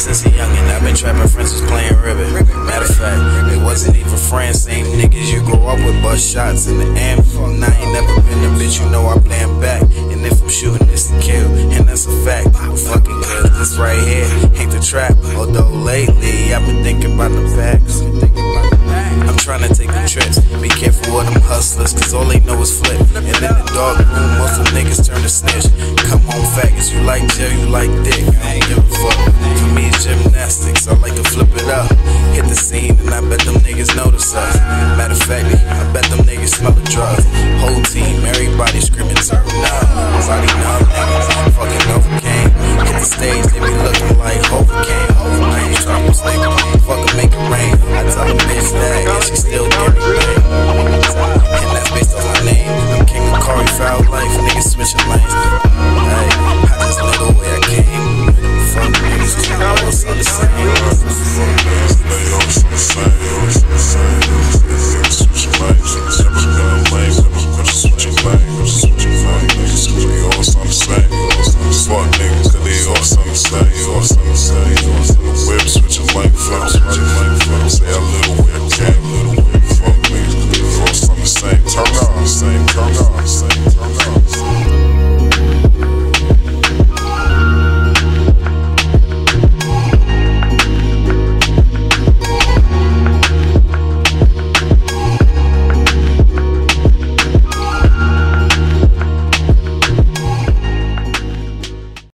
since a youngin'. I've been trapping friends was playing ribbon. Matter of fact, they wasn't even friends. Same niggas you grow up with, bust shots in the anthem. I ain't never been a bitch, you know I playin' back. And if I'm shooting, it's a kill, and that's a fact. I'm fucking good, this right here ain't the trap. Although lately I've been thinking about the facts. I'm trying to take the trips. Be careful with them hustlers, cause all they know is flip. And in the dark room, muscle niggas turn to snitch. Like jail, you like dick. I ain't give a fuck. For me, it's gymnastics, I like to flip it up. Hit the scene, and I bet them niggas notice us. Matter of fact, I bet them niggas smell the drugs. Same. Turn on, same, turn on, same.